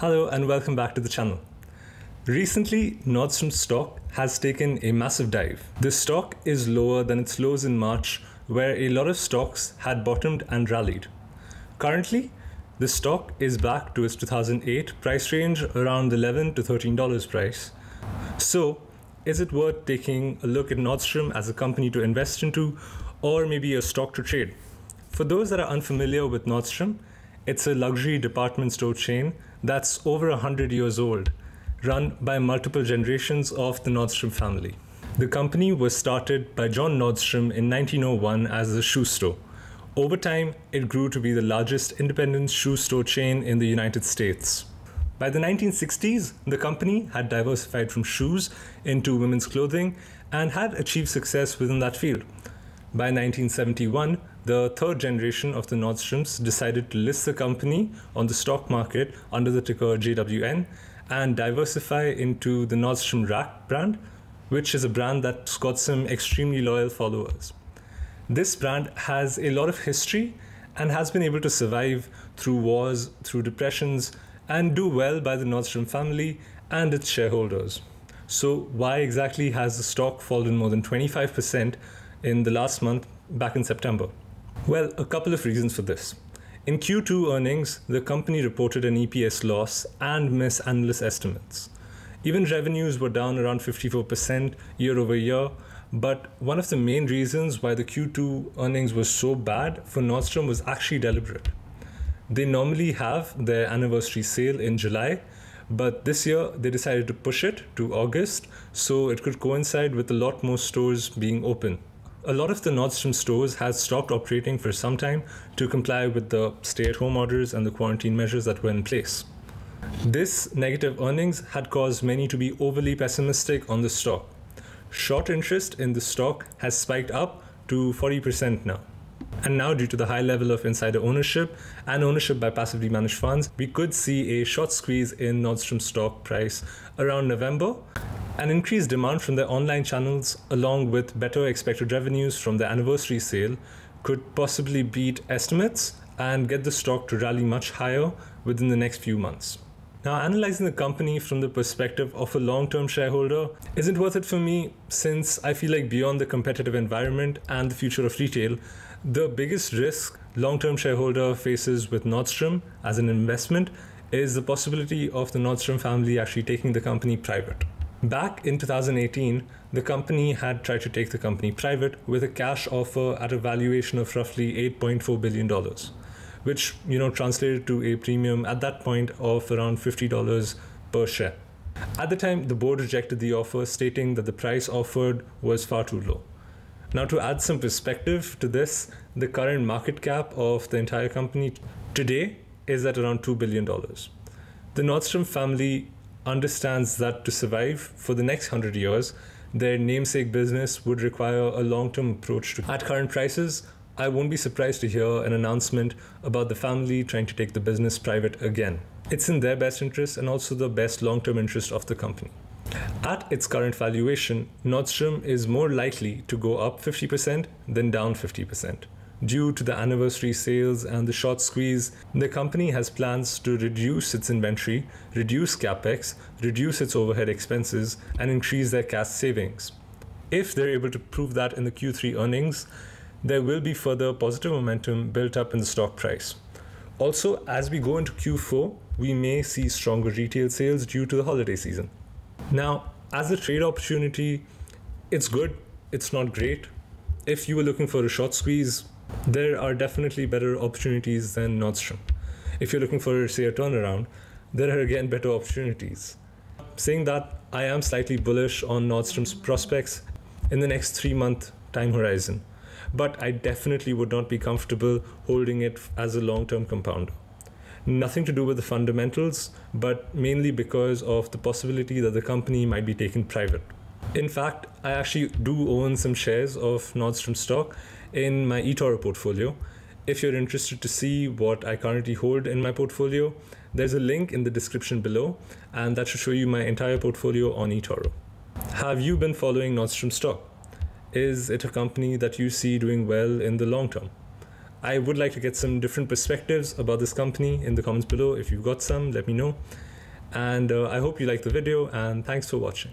Hello and welcome back to the channel. Recently, Nordstrom stock has taken a massive dive. The stock is lower than its lows in March, where a lot of stocks had bottomed and rallied. Currently, the stock is back to its 2008 price range around 11 to $13 price. So, is it worth taking a look at Nordstrom as a company to invest into or maybe a stock to trade? For those that are unfamiliar with Nordstrom, it's a luxury department store chain that's over 100 years old, run by multiple generations of the Nordstrom family. The company was started by John Nordstrom in 1901 as a shoe store. Over time, it grew to be the largest independent shoe store chain in the United States. By the 1960s, the company had diversified from shoes into women's clothing and had achieved success within that field. By 1971, the third generation of the Nordstroms decided to list the company on the stock market under the ticker JWN and diversify into the Nordstrom Rack brand, which is a brand that's got some extremely loyal followers. This brand has a lot of history and has been able to survive through wars, through depressions, and do well by the Nordstrom family and its shareholders. So, why exactly has the stock fallen more than 25% in the last month back in September? Well, a couple of reasons for this. In Q2 earnings, the company reported an EPS loss and missed analyst estimates. Even revenues were down around 54% year over year, but one of the main reasons why the Q2 earnings were so bad for Nordstrom was actually deliberate. They normally have their anniversary sale in July, but this year they decided to push it to August so it could coincide with a lot more stores being open. A lot of the Nordstrom stores had stopped operating for some time to comply with the stay at home orders and the quarantine measures that were in place. This negative earnings had caused many to be overly pessimistic on the stock. Short interest in the stock has spiked up to 40% now. And now, due to the high level of insider ownership and ownership by passively managed funds, we could see a short squeeze in Nordstrom stock price around November. An increased demand from their online channels, along with better expected revenues from the anniversary sale, could possibly beat estimates and get the stock to rally much higher within the next few months. Now, analyzing the company from the perspective of a long term shareholder isn't worth it for me since I feel like beyond the competitive environment and the future of retail, the biggest risk long term shareholder faces with Nordstrom as an investment is the possibility of the Nordstrom family actually taking the company private. Back in 2018, the company had tried to take the company private with a cash offer at a valuation of roughly $8.4 billion which you know translated to a premium at that point of around $50 per share. At the time, the board rejected the offer, stating that the price offered was far too low. Now, to add some perspective to this, the current market cap of the entire company today is at around $2 billion. The Nordstrom family understands that to survive for the next 100 years, their namesake business would require a long term approach to. At current prices, I won't be surprised to hear an announcement about the family trying to take the business private again. It's in their best interest and also the best long term interest of the company. At its current valuation, Nordstrom is more likely to go up 50% than down 50%. Due to the anniversary sales and the short squeeze, the company has plans to reduce its inventory, reduce capex, reduce its overhead expenses, and increase their cash savings. If they're able to prove that in the Q3 earnings, there will be further positive momentum built up in the stock price. Also, as we go into Q4, we may see stronger retail sales due to the holiday season. Now, as a trade opportunity, it's good, it's not great. If you were looking for a short squeeze, there are definitely better opportunities than Nordstrom. If you're looking for, say, a turnaround, there are again better opportunities. Saying that, I am slightly bullish on Nordstrom's prospects in the next three month time horizon but I definitely would not be comfortable holding it as a long term compounder. Nothing to do with the fundamentals, but mainly because of the possibility that the company might be taken private. In fact, I actually do own some shares of Nordstrom stock in my eToro portfolio. If you're interested to see what I currently hold in my portfolio, there's a link in the description below, and that should show you my entire portfolio on eToro. Have you been following Nordstrom stock? is it a company that you see doing well in the long term? I would like to get some different perspectives about this company in the comments below. If you've got some, let me know. And uh, I hope you liked the video and thanks for watching.